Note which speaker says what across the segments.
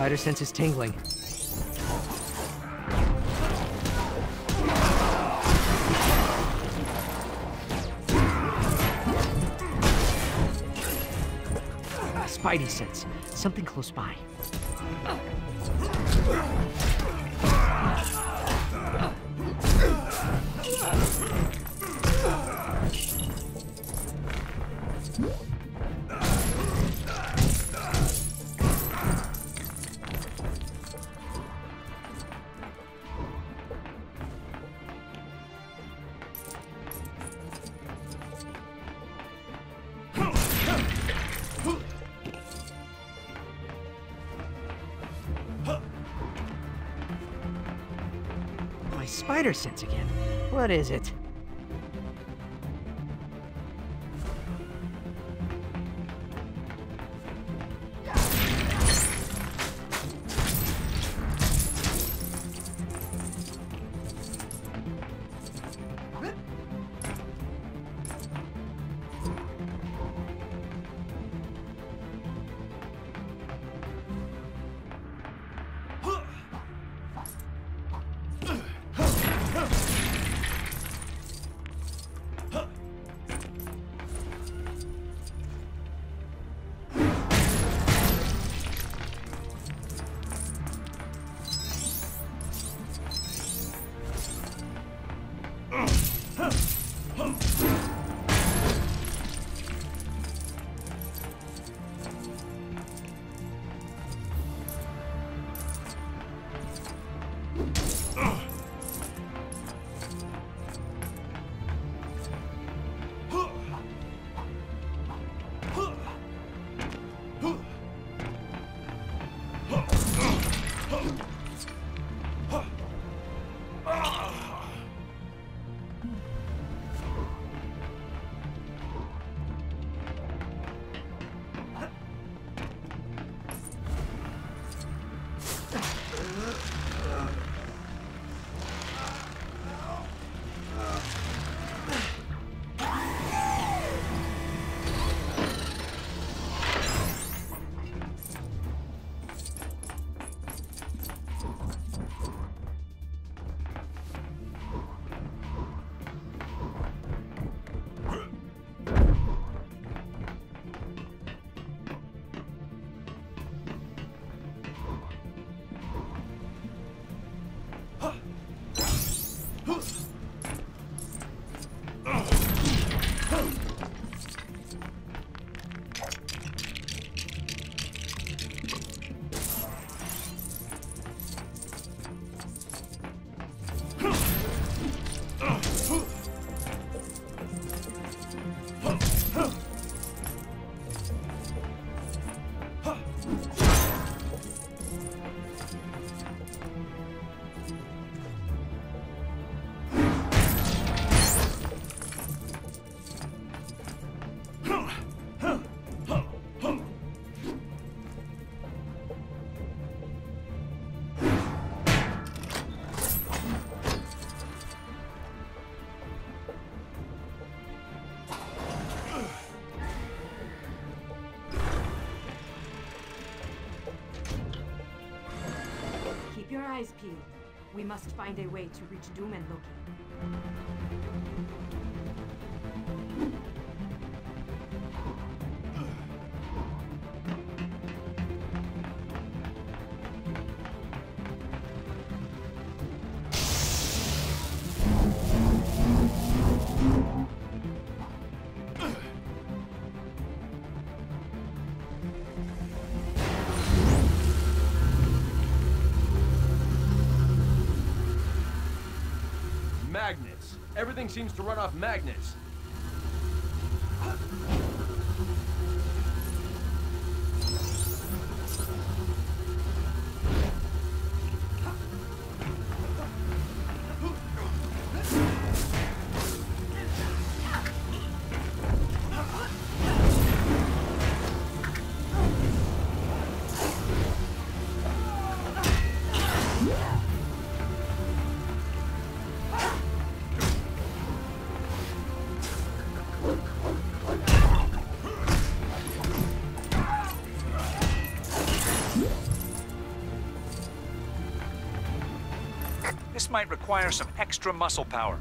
Speaker 1: spider sense is tingling. Spidey sense. Something close by. Spider sense again. What is it?
Speaker 2: Eyes peeled. We must find a way to reach Doom and Loki.
Speaker 3: Everything seems to run off magnets.
Speaker 4: Might require some extra muscle power.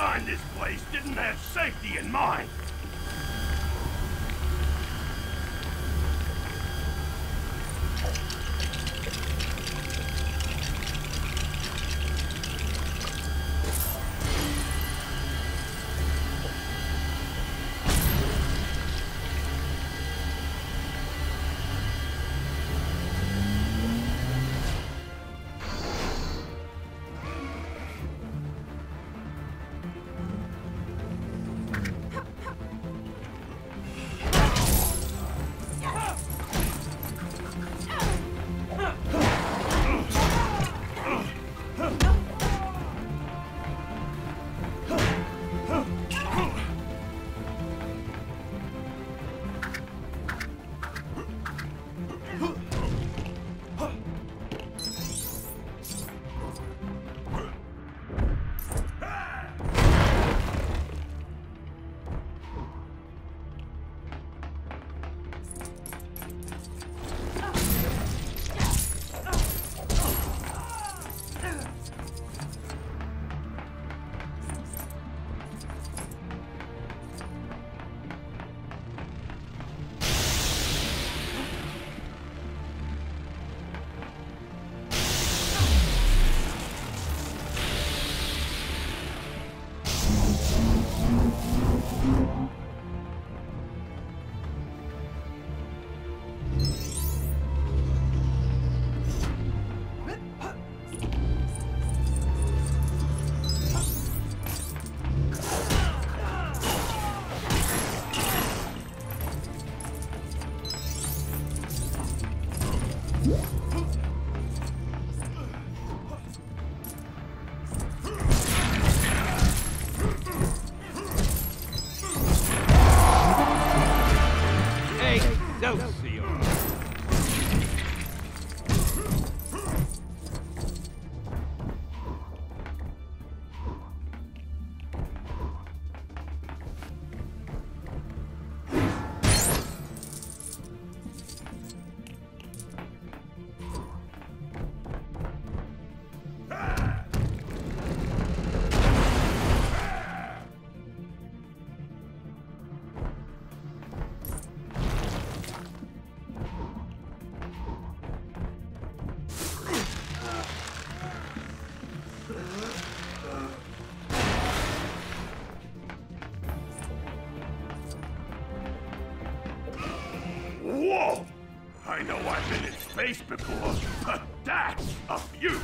Speaker 5: Designed this place didn't have safety in mind. Space before, but that's a view!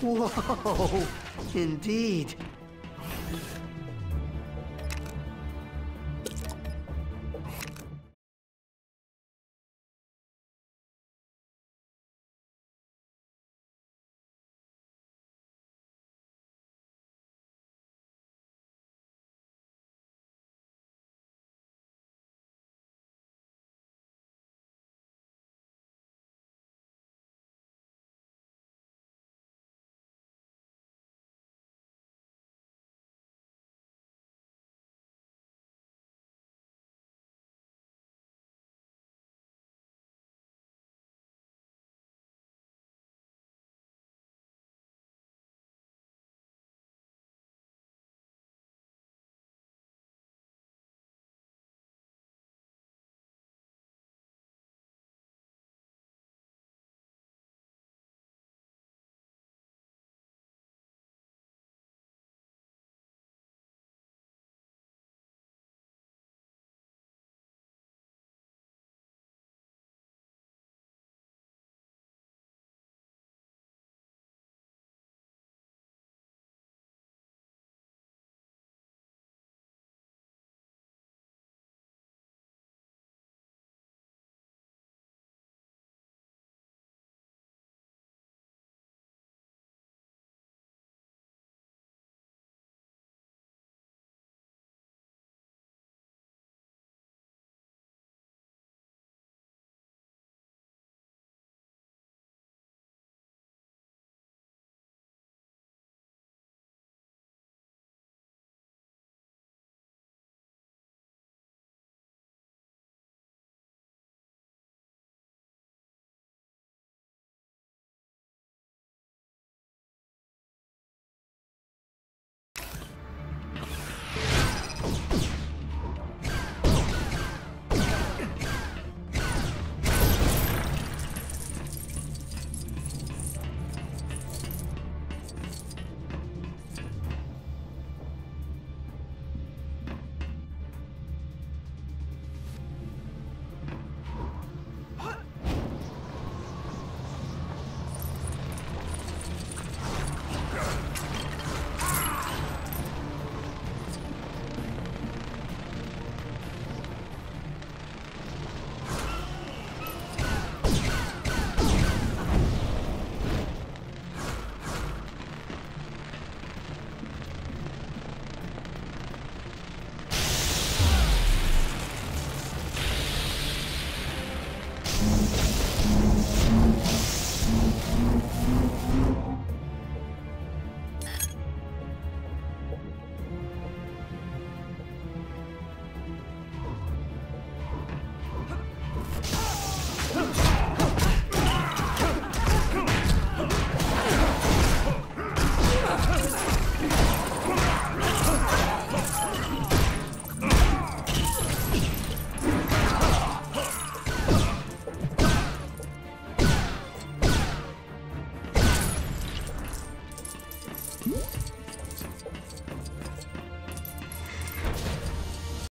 Speaker 1: Whoa, indeed.